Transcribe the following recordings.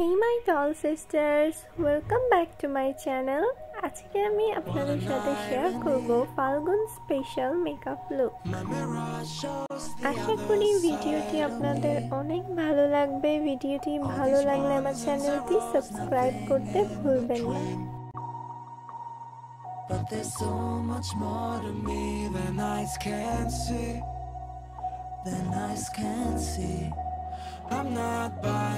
Hey my tall sisters welcome back to my channel আজকে আমি আপনাদের সাথে শেয়ার করব ফাল্গুন স্পেশাল মেকআপ লুক আশা করি ভিডিওটি আপনাদের অনেক ভালো লাগবে। ভিডিওটি ভালো লাগলে আমার চ্যানেলটি সাবস্ক্রাইব করতে ভুলবেন না। But there's so much more to me than eyes can see, Than eyes can see. I'm not binary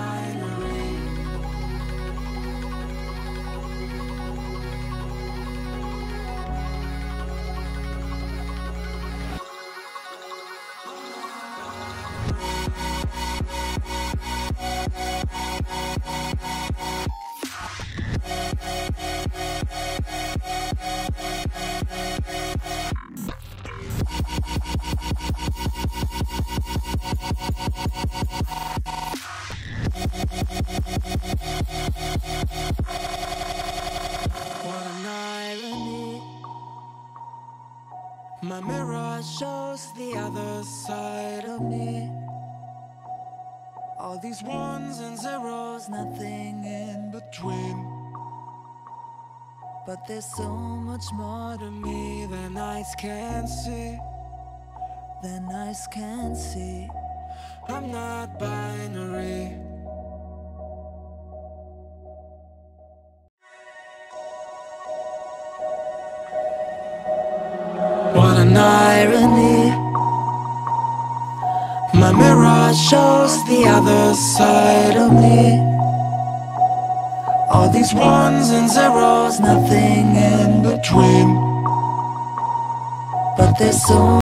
shows the other side of me. All these ones and zeros, nothing in between. But there's so much more to me than eyes can see. Than eyes can see. I'm not binary. What an irony. My mirror shows the other side of me. All these ones and zeros, nothing in between. But there's so